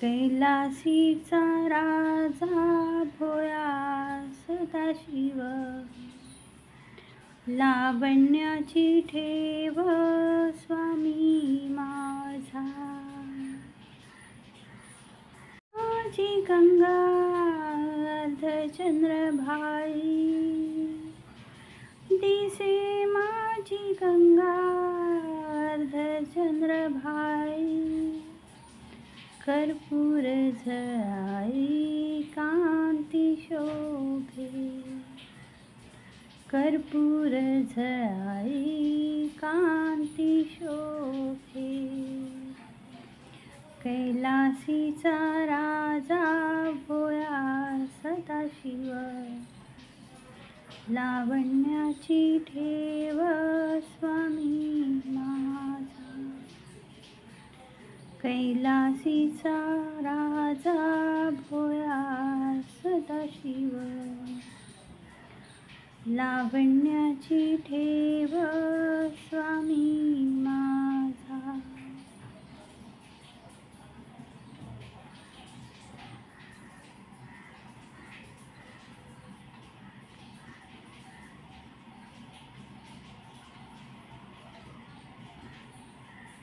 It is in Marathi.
कैलासीचा राजा भोळा सदाशिव लावण्याची ठेव स्वामी माझा. माझी गंगा अर्धचंद्रभाई दिसे माझी गंगा अर्धचंद्रभाई कर्पूर झळाई कांती शोभे. कर्पूर झळाई कांती शोभे. कैलासीचा राजा भोया सदाशिव. लावण्याची ठेव कैलासीचा राजा भोळा सदाशिव लावण्याची ठेव स्वामी